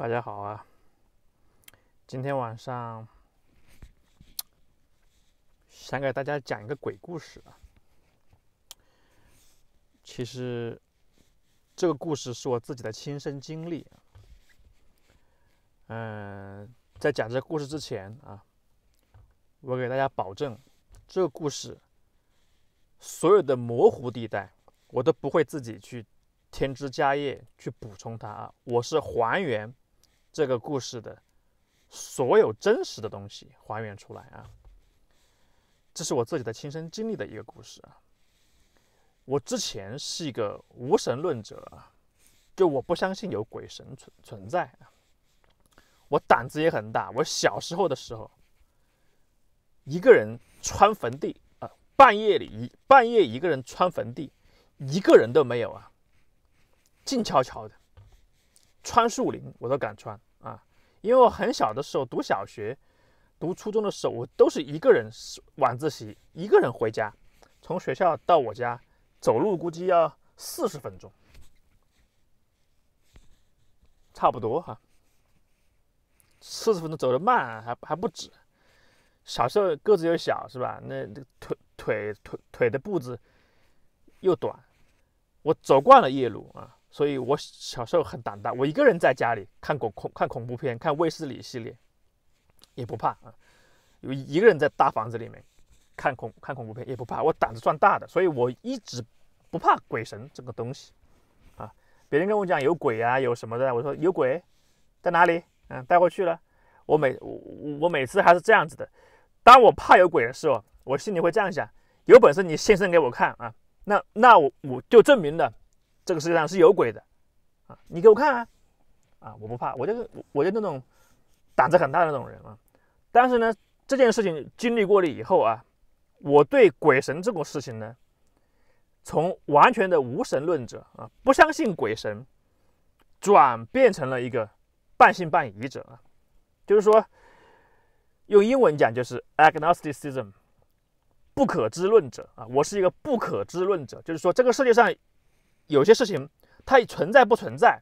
大家好啊！今天晚上想给大家讲一个鬼故事啊。其实这个故事是我自己的亲身经历。嗯，在讲这个故事之前啊，我给大家保证，这个故事所有的模糊地带，我都不会自己去添枝加叶去补充它啊，我是还原。这个故事的所有真实的东西还原出来啊，这是我自己的亲身经历的一个故事啊。我之前是一个无神论者啊，就我不相信有鬼神存存在啊。我胆子也很大，我小时候的时候，一个人穿坟地啊，半夜里一半夜一个人穿坟地，一个人都没有啊，静悄悄的。穿树林我都敢穿啊，因为我很小的时候读小学、读初中的时候，我都是一个人晚自习，一个人回家，从学校到我家走路估计要四十分钟，差不多哈。四十分钟走得慢还还不止，小时候个子又小是吧？那那腿腿腿腿的步子又短，我走惯了夜路啊。所以我小时候很胆大，我一个人在家里看恐恐看恐怖片，看卫斯理系列，也不怕啊。有一个人在大房子里面看恐看恐怖片也不怕，我胆子算大的，所以我一直不怕鬼神这个东西啊。别人跟我讲有鬼啊，有什么的，我说有鬼在哪里？嗯，带过去了。我每我我每次还是这样子的，当我怕有鬼的时候，我心里会这样想：有本事你现身给我看啊！那那我我就证明了。这个世界上是有鬼的，啊，你给我看啊，啊，我不怕，我就是我就那种胆子很大的那种人啊。但是呢，这件事情经历过了以后啊，我对鬼神这种事情呢，从完全的无神论者啊，不相信鬼神，转变成了一个半信半疑者啊。就是说，用英文讲就是 agnosticism，不可知论者啊。我是一个不可知论者，就是说这个世界上。有些事情它存在不存在，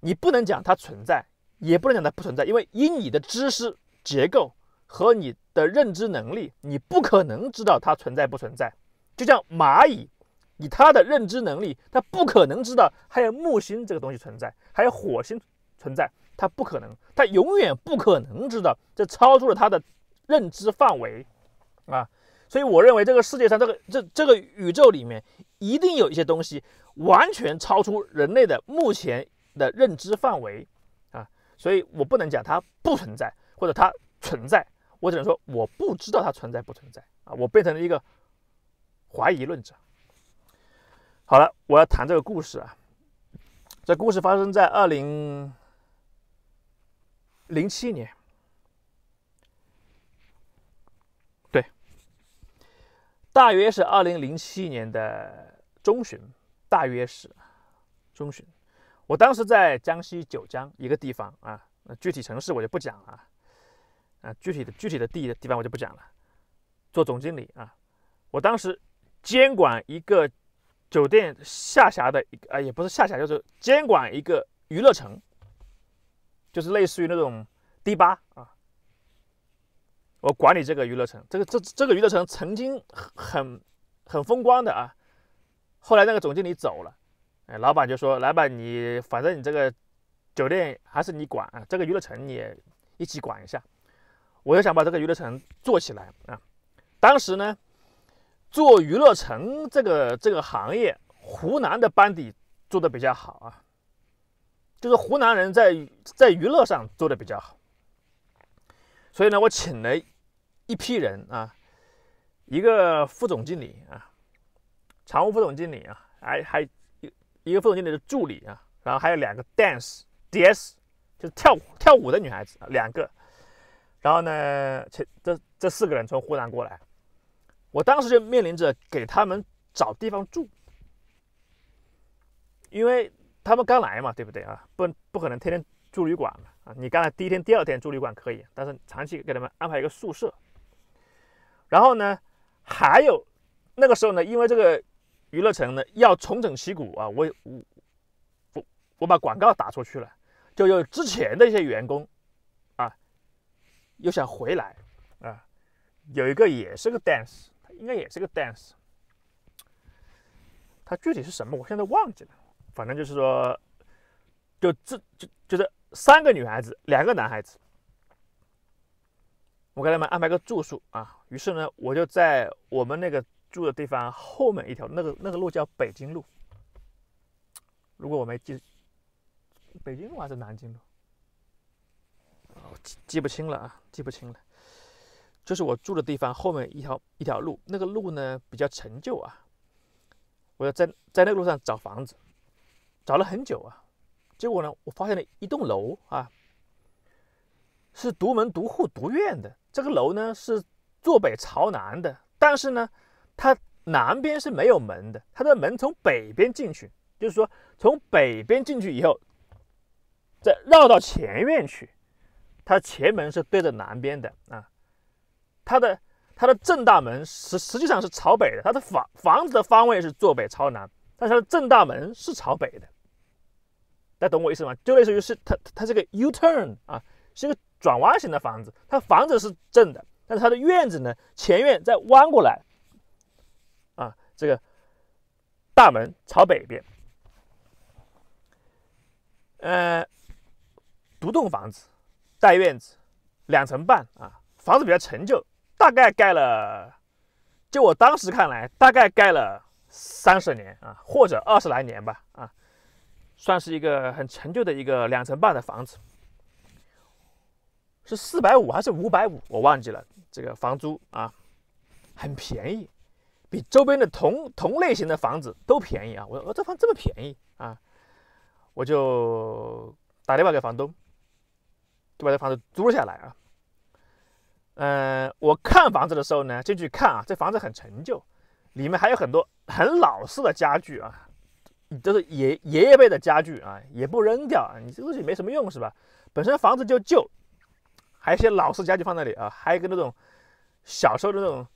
你不能讲它存在，也不能讲它不存在，因为以你的知识结构和你的认知能力，你不可能知道它存在不存在。就像蚂蚁，以它的认知能力，它不可能知道还有木星这个东西存在，还有火星存在，它不可能，它永远不可能知道，这超出了它的认知范围啊。所以我认为这个世界上，这个这这个宇宙里面，一定有一些东西完全超出人类的目前的认知范围啊！所以我不能讲它不存在，或者它存在，我只能说我不知道它存在不存在啊！我变成了一个怀疑论者。好了，我要谈这个故事啊。这故事发生在二零零七年。大约是二零零七年的中旬，大约是中旬。我当时在江西九江一个地方啊，那具体城市我就不讲了啊，具体的具体的地的地方我就不讲了。做总经理啊，我当时监管一个酒店下辖的一个啊，也不是下辖，就是监管一个娱乐城，就是类似于那种迪吧啊。我管理这个娱乐城，这个这这个娱乐城曾经很很风光的啊，后来那个总经理走了，哎，老板就说：“老板，你反正你这个酒店还是你管啊，这个娱乐城你也一起管一下。”我就想把这个娱乐城做起来啊。当时呢，做娱乐城这个这个行业，湖南的班底做的比较好啊，就是湖南人在在娱乐上做的比较好，所以呢，我请了。一批人啊，一个副总经理啊，常务副总经理啊，还还一一个副总经理的助理啊，然后还有两个 dance DS，就是跳舞跳舞的女孩子啊，两个。然后呢，这这这四个人从湖南过来，我当时就面临着给他们找地方住，因为他们刚来嘛，对不对啊？不不可能天天住旅馆嘛啊！你刚来第一天、第二天住旅馆可以，但是长期给他们安排一个宿舍。然后呢，还有那个时候呢，因为这个娱乐城呢要重整旗鼓啊，我我我我把广告打出去了，就有之前的一些员工啊，又想回来啊，有一个也是个 dance，应该也是个 dance，他具体是什么我现在忘记了，反正就是说，就这就就是三个女孩子，两个男孩子。我给他们安排个住宿啊，于是呢，我就在我们那个住的地方后面一条那个那个路叫北京路，如果我没记，北京路还是南京路，记记不清了啊，记不清了。就是我住的地方后面一条一条路，那个路呢比较陈旧啊，我要在在那个路上找房子，找了很久啊，结果呢，我发现了一栋楼啊，是独门独户独院的。这个楼呢是坐北朝南的，但是呢，它南边是没有门的，它的门从北边进去，就是说从北边进去以后，再绕到前院去，它前门是对着南边的啊，它的它的正大门实实际上是朝北的，它的房房子的方位是坐北朝南，但是它的正大门是朝北的，大家懂我意思吗？就类似于是它它这个 U turn 啊，是一个。转弯型的房子，它房子是正的，但是它的院子呢，前院再弯过来，啊，这个大门朝北边，呃，独栋房子，带院子，两层半啊，房子比较陈旧，大概盖了，就我当时看来，大概盖了三十年啊，或者二十来年吧，啊，算是一个很陈旧的一个两层半的房子。是四百五还是五百五？我忘记了。这个房租啊，很便宜，比周边的同同类型的房子都便宜啊！我我这房这么便宜啊，我就打电话给房东，就把这房子租下来啊。嗯，我看房子的时候呢，进去看啊，这房子很陈旧，里面还有很多很老式的家具啊，都是爷爷爷辈的家具啊，也不扔掉啊，你这东西没什么用是吧？本身房子就旧。还有一些老式家具放那里啊，还有一个那种小时候的那种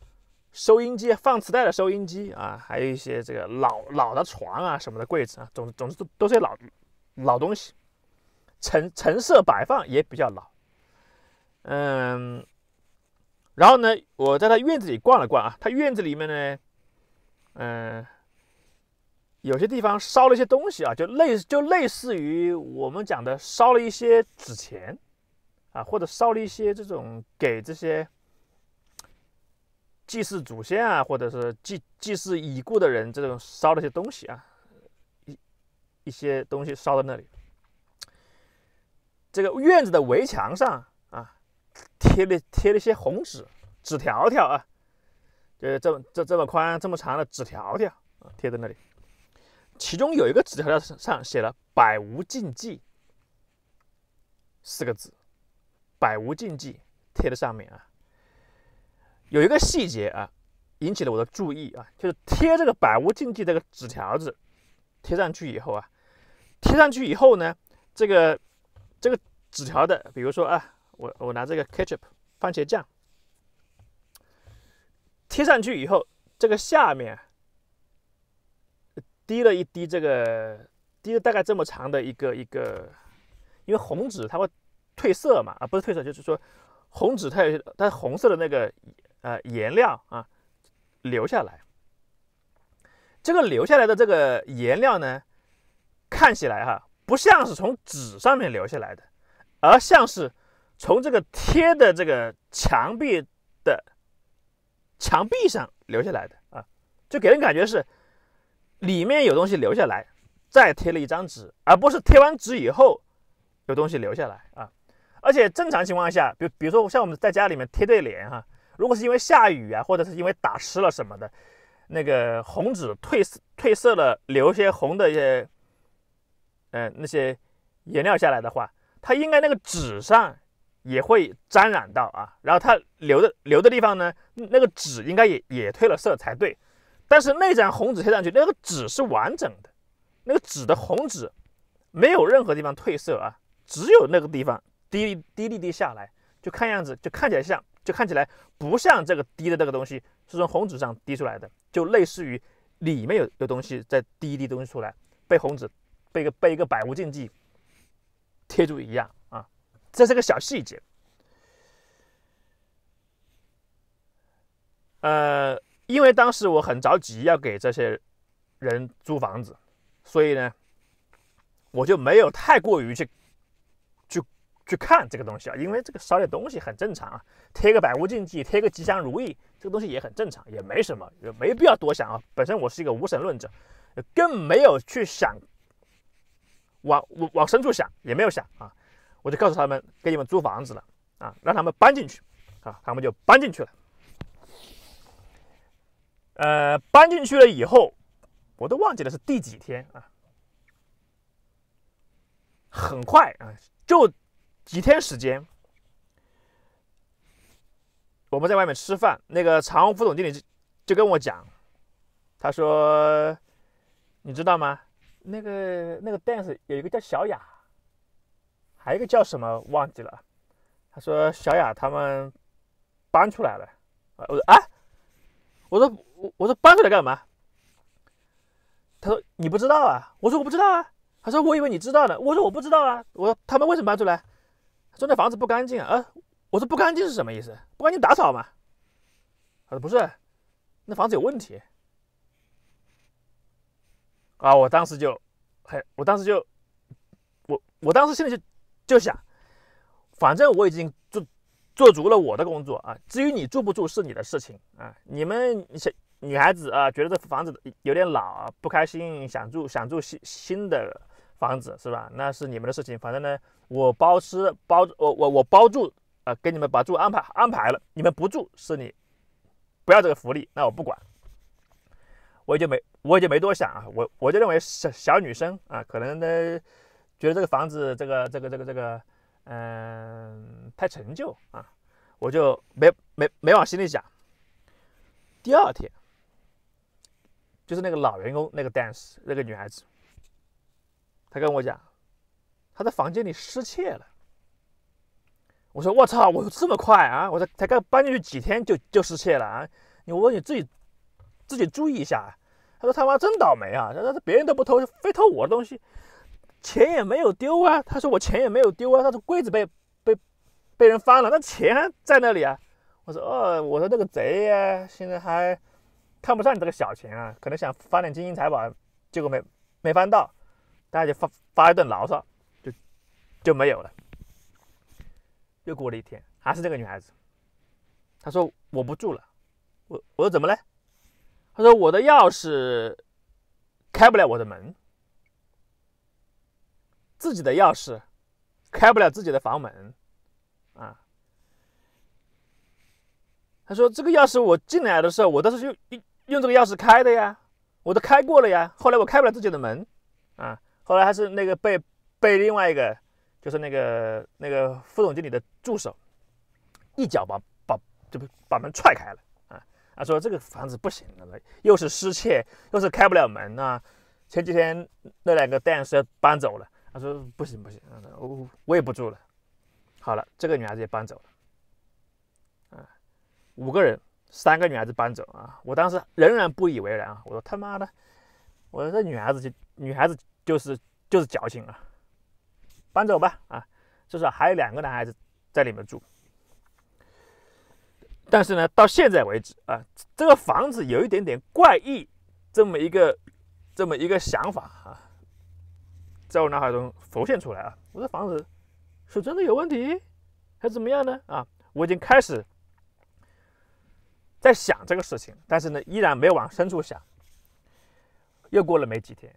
收音机，放磁带的收音机啊，还有一些这个老老的床啊什么的柜子啊，总总之都都是老老东西，陈陈设摆放也比较老。嗯，然后呢，我在他院子里逛了逛啊，他院子里面呢，嗯，有些地方烧了一些东西啊，就类就类似于我们讲的烧了一些纸钱。啊，或者烧了一些这种给这些祭祀祖先啊，或者是祭祭祀已故的人这种烧了一些东西啊，一一些东西烧到那里。这个院子的围墙上啊，贴了贴了一些红纸纸条条啊，就这么这这么宽这么长的纸条条啊，贴在那里。其中有一个纸条条上写了“百无禁忌”四个字。百无禁忌贴在上面啊，有一个细节啊，引起了我的注意啊，就是贴这个百无禁忌这个纸条子，贴上去以后啊，贴上去以后呢，这个这个纸条的，比如说啊，我我拿这个 ketchup 番茄酱贴上去以后，这个下面滴了一滴这个滴了大概这么长的一个一个，因为红纸它会。褪色嘛，啊，不是褪色，就是说红纸它有它红色的那个呃颜料啊留下来。这个留下来的这个颜料呢，看起来哈不像是从纸上面留下来的，而像是从这个贴的这个墙壁的墙壁上留下来的啊，就给人感觉是里面有东西留下来，再贴了一张纸，而不是贴完纸以后有东西留下来啊。而且正常情况下，比比如说像我们在家里面贴对联哈，如果是因为下雨啊，或者是因为打湿了什么的，那个红纸褪褪色了，留一些红的一些，嗯，那些颜料下来的话，它应该那个纸上也会沾染到啊，然后它留的留的地方呢，那个纸应该也也褪了色才对。但是那张红纸贴上去，那个纸是完整的，那个纸的红纸没有任何地方褪色啊，只有那个地方。滴滴滴滴下来，就看样子，就看起来像，就看起来不像这个滴的这个东西是从红纸上滴出来的，就类似于里面有有东西在滴一滴东西出来，被红纸被一个被一个百无禁忌贴住一样啊，这是个小细节。呃，因为当时我很着急要给这些人租房子，所以呢，我就没有太过于去去看这个东西啊，因为这个烧点东西很正常啊，贴个百无禁忌，贴个吉祥如意，这个东西也很正常，也没什么，也没必要多想啊。本身我是一个无神论者，更没有去想往往往深处想，也没有想啊，我就告诉他们给你们租房子了啊，让他们搬进去啊，他们就搬进去了。呃，搬进去了以后，我都忘记了是第几天啊。很快啊，就几天时间，我们在外面吃饭，那个常务副总经理就就跟我讲，他说：“你知道吗？那个那个 dance 有一个叫小雅，还有一个叫什么忘记了。”他说：“小雅他们搬出来了。”，我说啊。我说我我说搬出来干嘛？他说你不知道啊。我说我不知道啊。他说我以为你知道呢。我说我不知道啊。我说他们为什么搬出来？说那房子不干净啊。我说不干净是什么意思？不干净打扫嘛。他说不是，那房子有问题。啊，我当时就，嘿，我当时就，我我当时心里就就想，反正我已经做。做足了我的工作啊，至于你住不住是你的事情啊。你们小女孩子啊，觉得这房子有点老，不开心，想住想住新新的房子是吧？那是你们的事情。反正呢，我包吃包我我我包住啊，给你们把住安排安排了。你们不住是你不要这个福利，那我不管。我也就没我也就没多想啊，我我就认为小小女生啊，可能呢觉得这个房子这个这个这个这个。嗯，太陈旧啊，我就没没没往心里想。第二天，就是那个老员工那个 dance 那个女孩子，他跟我讲，他在房间里失窃了。我说我操，我说这么快啊？我说才刚搬进去几天就就失窃了啊？你我说你自己自己注意一下。他说他妈真倒霉啊！他说别人都不偷，非偷我的东西。钱也没有丢啊，他说我钱也没有丢啊，他说柜子被被被人翻了，那钱在那里啊。我说哦，我说那个贼呀，现在还看不上你这个小钱啊，可能想翻点金银财宝，结果没没翻到，大家就发发一顿牢骚，就就没有了。又过了一天，还是这个女孩子，她说我不住了，我我说怎么了？她说我的钥匙开不了我的门。自己的钥匙开不了自己的房门，啊！他说：“这个钥匙我进来的时候，我都是用用用这个钥匙开的呀，我都开过了呀。后来我开不了自己的门，啊！后来还是那个被被另外一个，就是那个那个副总经理的助手，一脚把把就把门踹开了，啊！他说这个房子不行了，又是失窃，又是开不了门啊。前几天那两个 dance 要搬走了。”他说不行不行，我我也不住了。好了，这个女孩子也搬走了。啊，五个人，三个女孩子搬走啊！我当时仍然不以为然啊！我说他妈的，我说这女孩子就女孩子就是就是矫情啊！搬走吧啊！至少还有两个男孩子在里面住。但是呢，到现在为止啊，这个房子有一点点怪异，这么一个这么一个想法啊。在我脑海中浮现出来啊！我这房子是真的有问题，还是怎么样呢？啊，我已经开始在想这个事情，但是呢，依然没有往深处想。又过了没几天，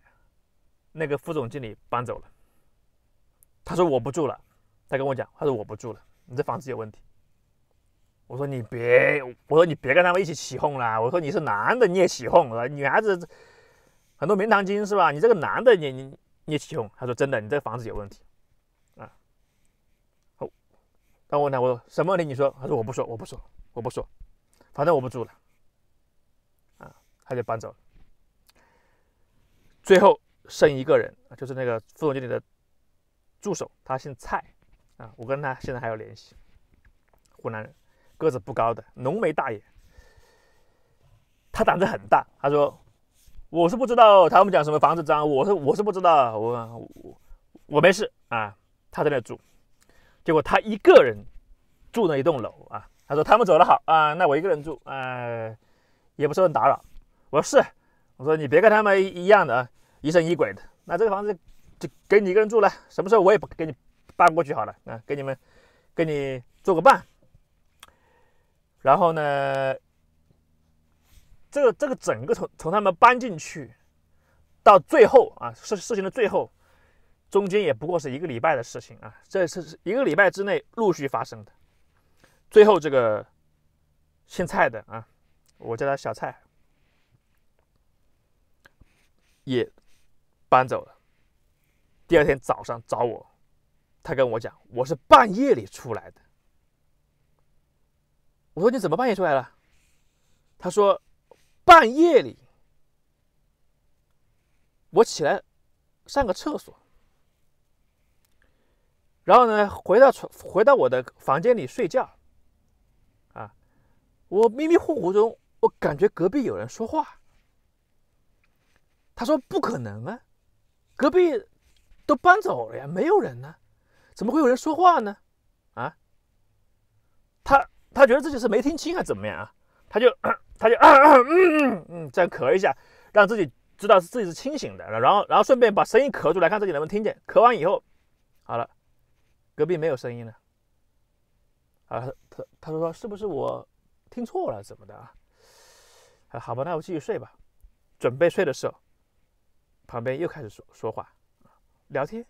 那个副总经理搬走了，他说我不住了，他跟我讲，他说我不住了，你这房子有问题。我说你别，我说你别跟他们一起起哄了。我说你是男的你也起哄，女孩子很多名堂金是吧？你这个男的你你。你也起哄，他说真的，你这个房子有问题，啊，好，当我问他，我说什么问题？你说，他说我不说，我不说，我不说，反正我不住了，啊，他就搬走了。最后剩一个人，就是那个副总经理的助手，他姓蔡，啊，我跟他现在还有联系，湖南人，个子不高的浓眉大眼，他胆子很大，他说。我是不知道他们讲什么房子脏，我是我是不知道，我我我没事啊，他在那住，结果他一个人住那一栋楼啊。他说他们走了好啊，那我一个人住，呃，也不受人打扰。我说是，我说你别跟他们一样的啊，疑神疑鬼的。那这个房子就给你一个人住了，什么时候我也不给你搬过去好了啊，给你们给你做个伴。然后呢，这个这个整个从从他们搬进去到最后啊，事事情的最后，中间也不过是一个礼拜的事情啊，这是一个礼拜之内陆续发生的。最后这个姓蔡的啊，我叫他小蔡，也搬走了。第二天早上找我，他跟我讲，我是半夜里出来的。我说你怎么半夜出来了？他说半夜里我起来上个厕所，然后呢回到床回到我的房间里睡觉。啊，我迷迷糊糊中我感觉隔壁有人说话。他说不可能啊，隔壁都搬走了呀，没有人呢，怎么会有人说话呢？啊，他。他觉得自己是没听清还是怎么样啊？他就 他就 嗯嗯嗯这样咳一下，让自己知道是自己是清醒的，然后然后顺便把声音咳出来，看自己能不能听见。咳完以后，好了，隔壁没有声音了。啊，他他他说是不是我听错了怎么的？啊，好吧，那我继续睡吧。准备睡的时候，旁边又开始说说话，聊天。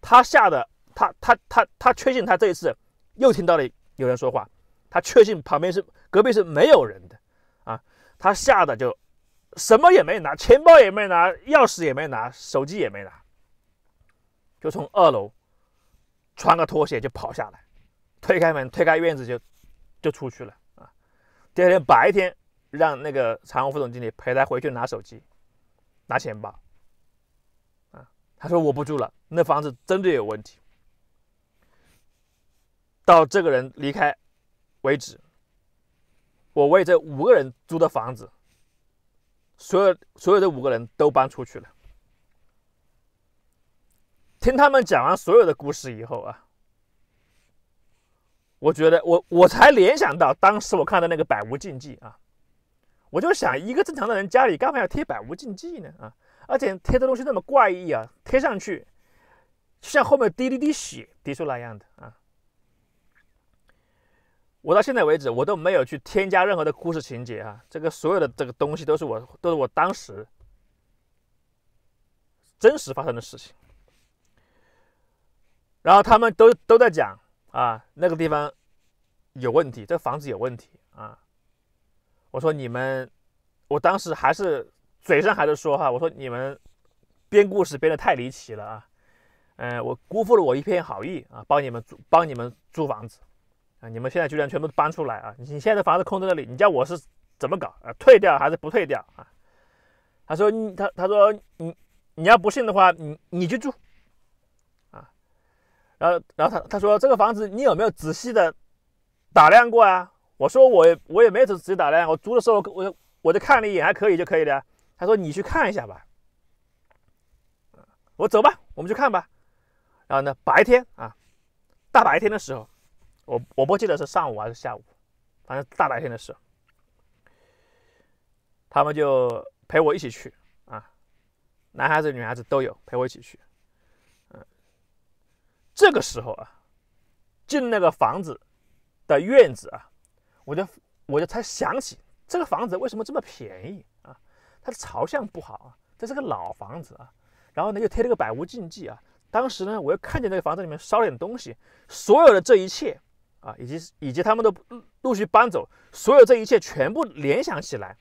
他吓得他他他他确信他这一次。又听到了有人说话，他确信旁边是隔壁是没有人的，啊，他吓得就什么也没拿，钱包也没拿，钥匙也没拿，手机也没拿，就从二楼穿个拖鞋就跑下来，推开门，推开院子就就出去了啊。第二天白天让那个财务副总经理陪他回去拿手机，拿钱吧，啊，他说我不住了，那房子真的有问题。到这个人离开为止，我为这五个人租的房子，所有所有的五个人都搬出去了。听他们讲完所有的故事以后啊，我觉得我我才联想到当时我看的那个百无禁忌啊，我就想一个正常的人家里干嘛要贴百无禁忌呢啊？而且贴的东西那么怪异啊，贴上去像后面滴滴滴血滴出来一样的啊。我到现在为止，我都没有去添加任何的故事情节啊！这个所有的这个东西都是我，都是我当时真实发生的事情。然后他们都都在讲啊，那个地方有问题，这房子有问题！我说你们，我当时还是嘴上还是说哈，我说你们编故事编的太离奇了啊！嗯，我辜负了我一片好意啊，帮你们租帮你们租房子。啊！你们现在居然全部搬出来啊！你现在房子空在那里，你叫我是怎么搞啊？退掉还是不退掉啊？他说他他说你你要不信的话，你你去住啊。然后然后他他说这个房子你有没有仔细的打量过啊？我说我我也没仔细打量，我租的时候我我就看了一眼，还可以就可以了。他说你去看一下吧。我走吧，我们去看吧。然后呢，白天啊，大白天的时候。我我不记得是上午还是下午，反正大白天的时候，他们就陪我一起去啊，男孩子女孩子都有陪我一起去，嗯，这个时候啊，进那个房子的院子啊，我就我就才想起这个房子为什么这么便宜啊？它的朝向不好啊，这是个老房子啊，然后呢又贴了个百无禁忌啊，当时呢我又看见那个房子里面烧了点东西，所有的这一切。啊，以及以及他们都陆续搬走，所有这一切全部联想起来，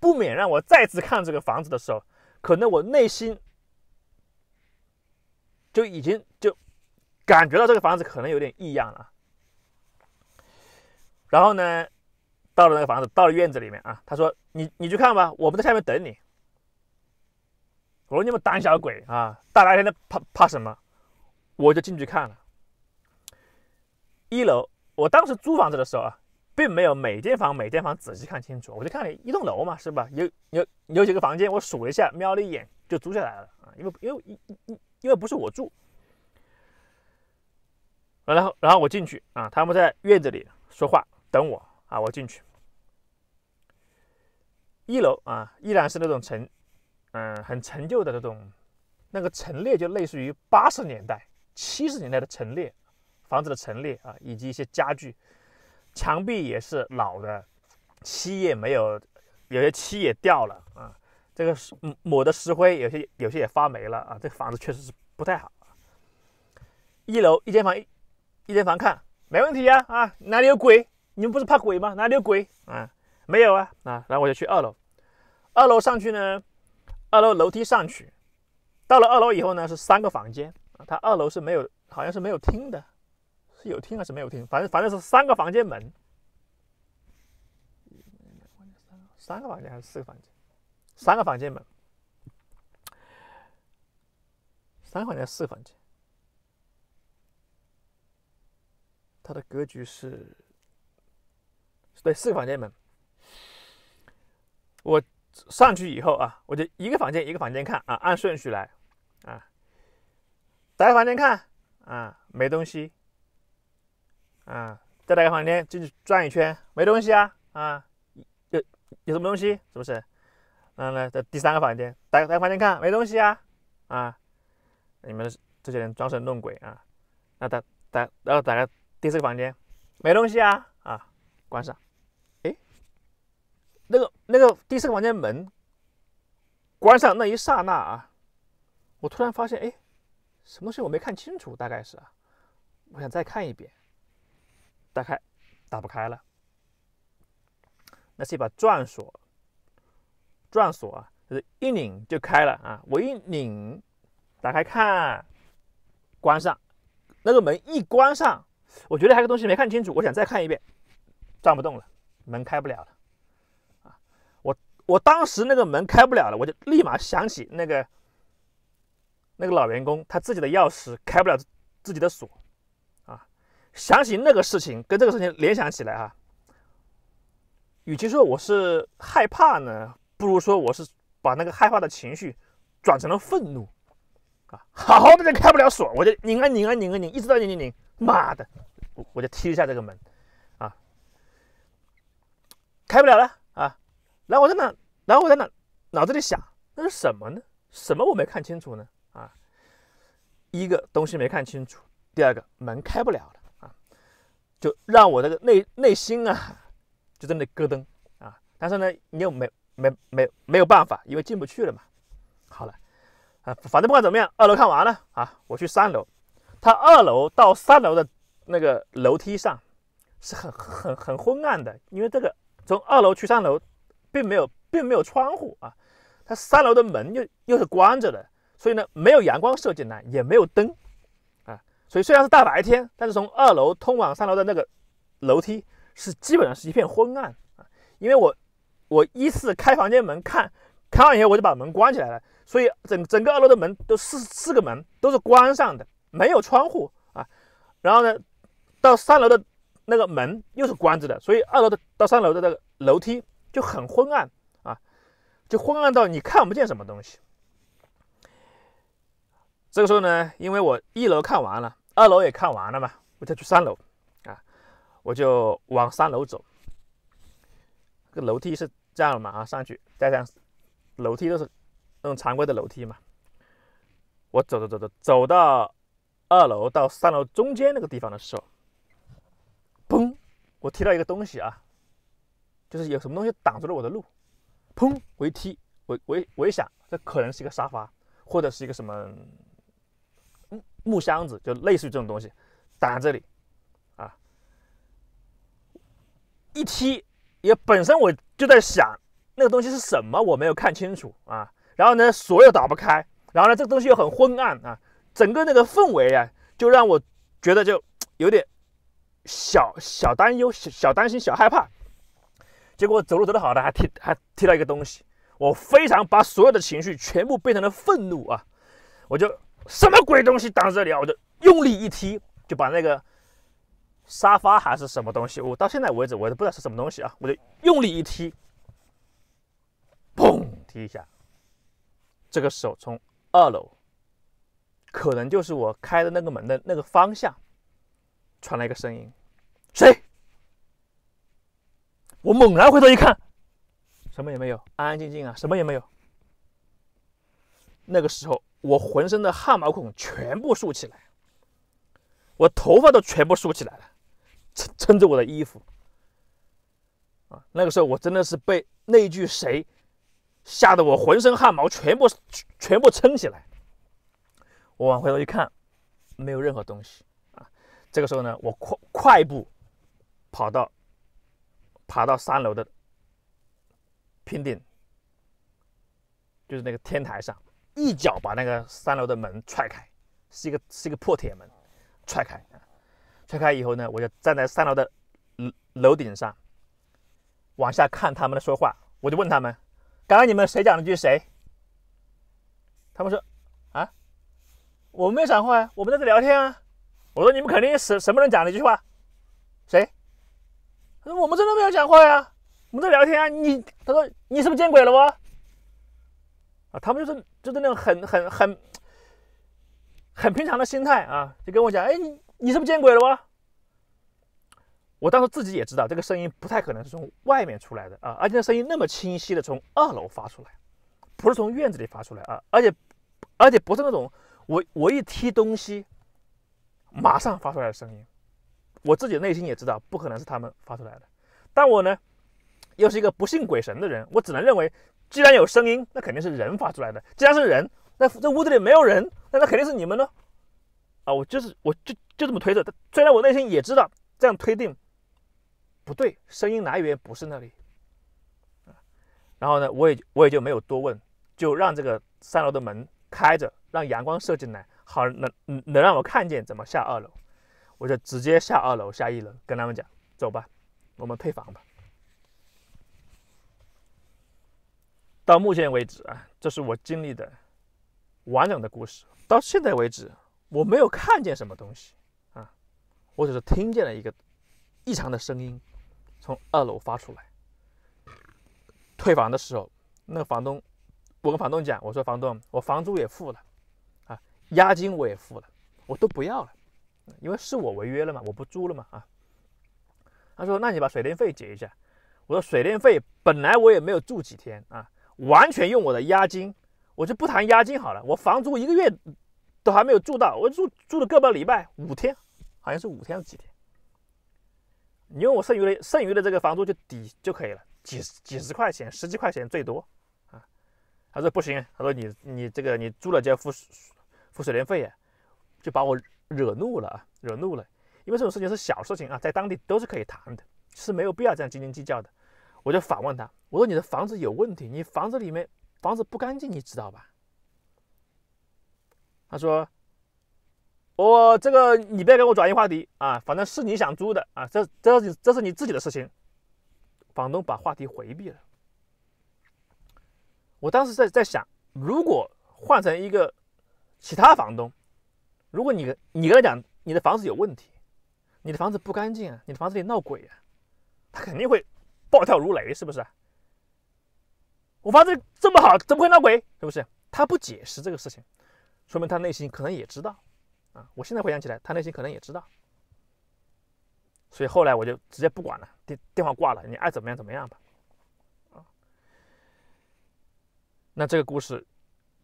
不免让我再次看这个房子的时候，可能我内心就已经就感觉到这个房子可能有点异样了。然后呢，到了那个房子，到了院子里面啊，他说：“你你去看吧，我们在下面等你。”我说：“你们胆小鬼啊，大白天的怕怕什么？”我就进去看了，一楼。我当时租房子的时候啊，并没有每间房每间房仔细看清楚，我就看了一栋楼嘛，是吧？有有有几个房间，我数了一下，瞄了一眼就租下来了啊。因为因为因因因为不是我住然后然后我进去啊，他们在院子里说话，等我啊，我进去。一楼啊，依然是那种陈，嗯，很陈旧的那种，那个陈列就类似于八十年代、七十年代的陈列，房子的陈列啊，以及一些家具，墙壁也是老的，漆也没有，有些漆也掉了啊，这个是抹的石灰，有些有些也发霉了啊，这房子确实是不太好。一楼一间房一一间房看没问题呀啊，哪里有鬼？你们不是怕鬼吗？哪里有鬼啊？没有啊啊，然后我就去二楼。二楼上去呢，二楼楼梯上去，到了二楼以后呢是三个房间啊，它二楼是没有，好像是没有厅的，是有厅还是没有厅？反正反正是三个房间门，三个房间还是四个房间？三个房间门，三个房间四个房间，它的格局是，对，四个房间门，我。上去以后啊，我就一个房间一个房间看啊，按顺序来啊。打开房间看啊，没东西啊。再打开房间进去转一圈，没东西啊啊。有有什么东西？是不是？然后呢，在第三个房间打打开房间看，没东西啊啊。你们这些人装神弄鬼啊。那打打然后打开第四个房间，没东西啊啊，关上。那个那个第四个房间门关上那一刹那啊，我突然发现，哎，什么东西我没看清楚，大概是啊，我想再看一遍，打开打不开了，那是一把转锁，转锁啊，就是一拧就开了啊，我一拧打开看，关上，那个门一关上，我觉得还有个东西没看清楚，我想再看一遍，转不动了，门开不了了。我当时那个门开不了了，我就立马想起那个那个老员工，他自己的钥匙开不了自己的锁，啊，想起那个事情，跟这个事情联想起来啊，与其说我是害怕呢，不如说我是把那个害怕的情绪转成了愤怒，啊，好好的就开不了锁，我就拧啊拧啊拧啊拧，一直到拧拧拧，妈的，我我就踢一下这个门，啊，开不了了。然后我在那，然后我在那脑子里想，那是什么呢？什么我没看清楚呢？啊，一个东西没看清楚，第二个门开不了了啊，就让我这个内内心啊，就在那咯噔啊。但是呢，你又没没没没有办法，因为进不去了嘛。好了，啊，反正不管怎么样，二楼看完了啊，我去三楼。他二楼到三楼的那个楼梯上是很很很昏暗的，因为这个从二楼去三楼。并没有，并没有窗户啊，它三楼的门又又是关着的，所以呢，没有阳光射进来，也没有灯啊，所以虽然是大白天，但是从二楼通往三楼的那个楼梯是基本上是一片昏暗啊，因为我我依次开房间门看，看完以后我就把门关起来了，所以整整个二楼的门都四四个门都是关上的，没有窗户啊，然后呢，到三楼的那个门又是关着的，所以二楼的到三楼的那个楼梯。就很昏暗啊，就昏暗到你看不见什么东西。这个时候呢，因为我一楼看完了，二楼也看完了嘛，我再去三楼啊，我就往三楼走。这个楼梯是这样的嘛啊，上去再上，楼梯都是那种常规的楼梯嘛。我走走走走，走到二楼到三楼中间那个地方的时候，嘣，我踢到一个东西啊。就是有什么东西挡住了我的路，砰！我一踢，我我我一想，这可能是一个沙发，或者是一个什么木木箱子，就类似于这种东西挡在这里，啊！一踢，也本身我就在想那个东西是什么，我没有看清楚啊。然后呢，锁又打不开，然后呢，这个东西又很昏暗啊，整个那个氛围啊，就让我觉得就有点小小担忧、小小担心、小害怕。结果走路走得好的还踢还踢到一个东西，我非常把所有的情绪全部变成了愤怒啊！我就什么鬼东西挡这里啊！我就用力一踢，就把那个沙发还是什么东西，我到现在为止我都不知道是什么东西啊！我就用力一踢，砰！踢一下。这个时候从二楼，可能就是我开的那个门的那个方向，传来一个声音：“谁？”我猛然回头一看，什么也没有，安安静静啊，什么也没有。那个时候，我浑身的汗毛孔全部竖起来，我头发都全部竖起来了，撑撑着我的衣服。啊，那个时候我真的是被那句“谁”吓得我浑身汗毛全部全部撑起来。我往回头一看，没有任何东西啊。这个时候呢，我快快步跑到爬到三楼的平顶，就是那个天台上，一脚把那个三楼的门踹开，是一个是一个破铁门，踹开，踹开以后呢，我就站在三楼的楼楼顶上。往下看他们的说话，我就问他们：“刚刚你们谁讲了句谁？”他们说：“啊，我们没有讲话呀，我们在这聊天啊。”我说：“你们肯定什什么人讲了一句话？谁？”他说：“我们真的没有讲话呀，我们在聊天啊。”你他说：“你是不是见鬼了？”我啊，他们就是就是那种很很很很平常的心态啊，就跟我讲：“哎，你你是不是见鬼了？”我。我当时自己也知道，这个声音不太可能是从外面出来的啊，而且那声音那么清晰的从二楼发出来，不是从院子里发出来啊，而且而且不是那种我我一踢东西马上发出来的声音，我自己内心也知道不可能是他们发出来的，但我呢又是一个不信鬼神的人，我只能认为，既然有声音，那肯定是人发出来的，既然是人，那这屋子里没有人，那那肯定是你们呢，啊，我就是我就就这么推测，虽然我内心也知道这样推定。不对，声音来源不是那里。然后呢，我也我也就没有多问，就让这个三楼的门开着，让阳光射进来，好能能让我看见怎么下二楼。我就直接下二楼，下一楼，跟他们讲，走吧，我们退房吧。到目前为止啊，这是我经历的完整的故事。到现在为止，我没有看见什么东西啊，我只是听见了一个异常的声音。从二楼发出来。退房的时候，那个房东，我跟房东讲，我说房东，我房租也付了，啊，押金我也付了，我都不要了，因为是我违约了嘛，我不租了嘛，啊。他说，那你把水电费结一下。我说，水电费本来我也没有住几天啊，完全用我的押金，我就不谈押金好了，我房租一个月都还没有住到，我住住了个把礼拜，五天，好像是五天还是几天。你用我剩余的剩余的这个房租就抵就可以了，几十几十块钱，十几块钱最多啊。他说不行，他说你你这个你租了就要付付水电费呀，就把我惹怒了啊，惹怒了。因为这种事情是小事情啊，在当地都是可以谈的，是没有必要这样斤斤计较的。我就反问他，我说你的房子有问题，你房子里面房子不干净，你知道吧？他说。我这个你别跟我转移话题啊，反正是你想租的啊，这这是这是你自己的事情。房东把话题回避了。我当时在在想，如果换成一个其他房东，如果你你跟他讲你的房子有问题，你的房子不干净啊，你的房子里闹鬼啊，他肯定会暴跳如雷，是不是？我房子这么好，怎么会闹鬼？是不是？他不解释这个事情，说明他内心可能也知道。啊！我现在回想起来，他内心可能也知道，所以后来我就直接不管了，电电话挂了，你爱怎么样怎么样吧。啊，那这个故事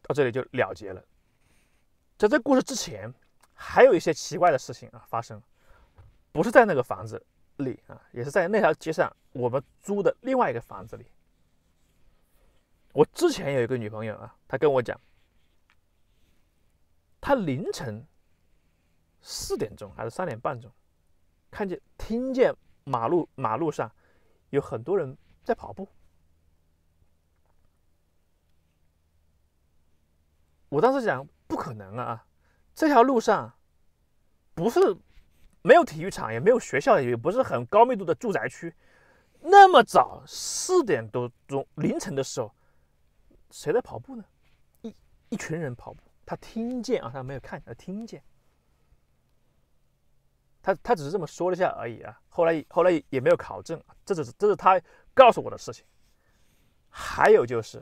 到这里就了结了。在这故事之前，还有一些奇怪的事情啊发生，不是在那个房子里啊，也是在那条街上我们租的另外一个房子里。我之前有一个女朋友啊，她跟我讲，她凌晨。四点钟还是三点半钟，看见听见马路马路上有很多人在跑步。我当时想，不可能啊！这条路上不是没有体育场，也没有学校，也不是很高密度的住宅区。那么早四点多钟凌晨的时候，谁在跑步呢？一一群人跑步。他听见啊，他没有看，他听见。他他只是这么说了一下而已啊，后来后来也没有考证，这只是这是他告诉我的事情。还有就是，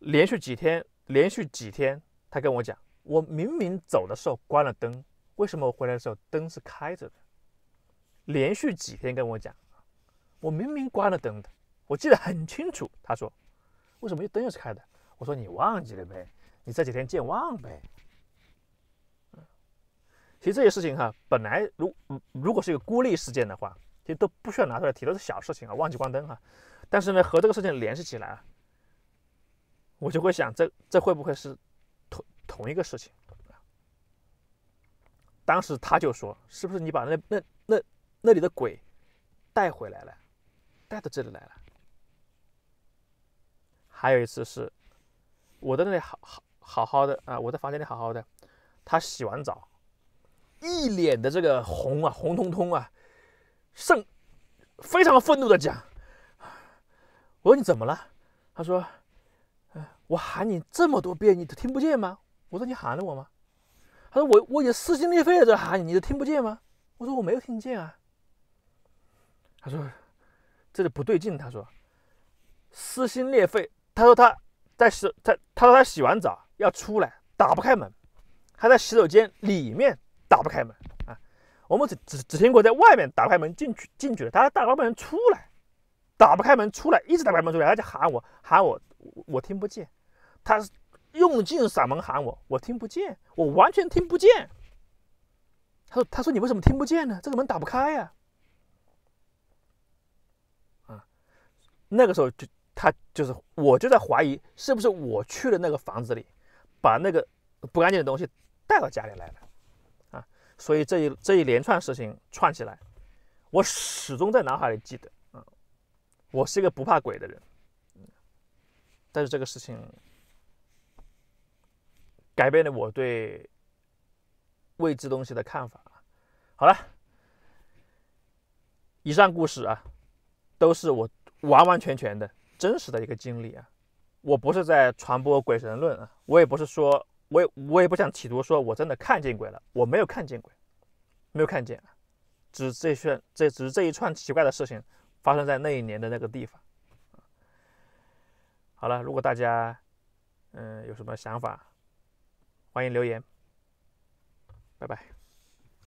连续几天连续几天，他跟我讲，我明明走的时候关了灯，为什么我回来的时候灯是开着的？连续几天跟我讲，我明明关了灯的，我记得很清楚。他说，为什么又灯又是开的？我说你忘记了呗，你这几天健忘呗。其实这些事情哈，本来如如果是一个孤立事件的话，其实都不需要拿出来提，都是小事情啊，忘记关灯哈。但是呢，和这个事情联系起来啊，我就会想，这这会不会是同一个事情？当时他就说，是不是你把那那那那里的鬼带回来了，带到这里来了？还有一次是，我在那里好好好好的啊，我在房间里好好的，他洗完澡。一脸的这个红啊，红彤彤啊，甚非常愤怒的讲：“我说你怎么了？”他说：“我喊你这么多遍，你都听不见吗？”我说：“你喊了我吗？”他说：“我我也撕心裂肺的在喊你，你都听不见吗？”我说：“我没有听见啊。”他说：“这里不对劲。”他说：“撕心裂肺。”他说他在洗，他他说他洗完澡要出来，打不开门，还在洗手间里面。打不开门啊！我们只只只听过在外面打开门进去进去了，他大老板出来，打不开门出来，一直打不开门出来，他就喊我喊我，我听不见，他用尽嗓门喊我，我听不见，我完全听不见。他说他说你为什么听不见呢？这个门打不开呀！啊，那个时候就他就是我就在怀疑是不是我去了那个房子里，把那个不干净的东西带到家里来了。啊所以这一这一连串事情串起来，我始终在脑海里记得，啊，我是一个不怕鬼的人，但是这个事情改变了我对未知东西的看法。好了，以上故事啊，都是我完完全全的真实的一个经历啊，我不是在传播鬼神论啊，我也不是说。我也我也不想企图说我真的看见鬼了，我没有看见鬼，没有看见，只这串这只是这一串奇怪的事情发生在那一年的那个地方。好了，如果大家嗯有什么想法，欢迎留言，拜拜。